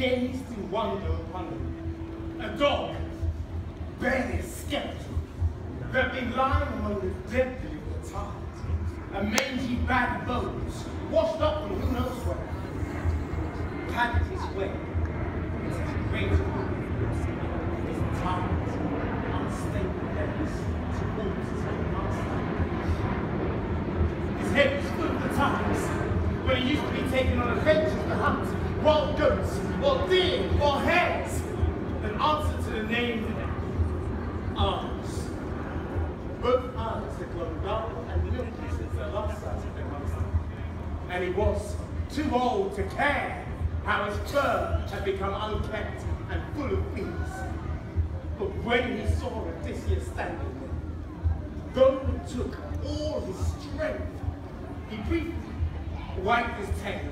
gazed in wonder upon him. A dog, barely skeptical, that been lying among the deadly of the tide. A mangy bag of bones, washed up from who knows where, padded his way into the great his tired, unstable legs towards his own master. His head was full of the times when he used to be taken on adventures to hunt wild goats, or deer, or hares, in answer to the name Argos. Both eyes had grown dull and milky since the last. And he was too old to care how his fur had become unkempt and full of fleas. But when he saw Odysseus standing there, though it took all his strength, he briefly wiped his tail